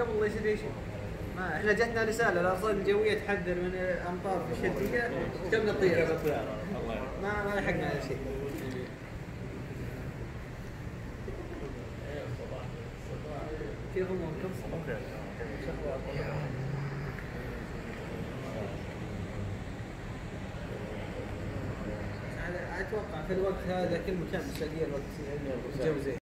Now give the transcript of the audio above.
قبل لا يصير شيء. ما إحنا جتنا رسالة الارصاد الجوية تحذر من الأمطار في الشتيه كم نطير؟ ما ما لحقنا على شيء. كيف اموركم؟ أتوقع في الوقت هذا كل مكان بالسعوديه الوقت الجو زين